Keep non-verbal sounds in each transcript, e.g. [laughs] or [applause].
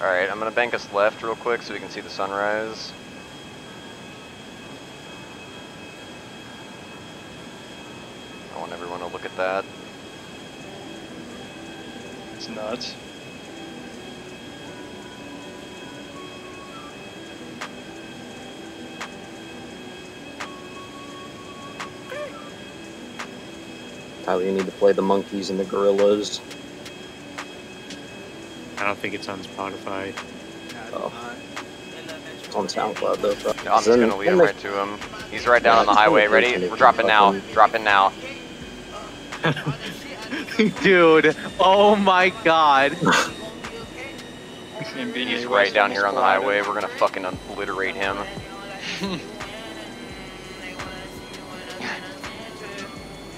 Alright, I'm gonna bank us left real quick so we can see the sunrise. I want everyone to look at that. It's nuts. Tyler, you need to play the monkeys and the gorillas. I don't think it's on Spotify. Oh. It's on SoundCloud though. so- I'm just gonna lead him right to him. He's right down on the highway. Ready? We're dropping now. Dropping now. [laughs] Dude, oh my god. He's right down here on the highway. We're gonna fucking obliterate him. [laughs]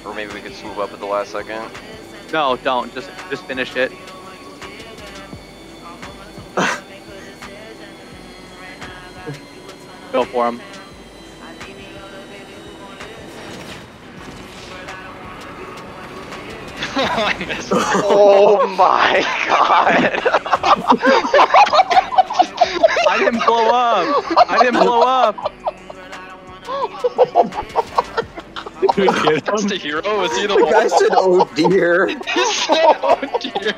or maybe we could swoop up at the last second. No, don't. Just just finish it. Go for him. I. [laughs] Oh my god! I didn't blow up. I didn't blow up. That's the hero. Was he the The one? guy said, "Oh dear." [laughs] He said, "Oh dear."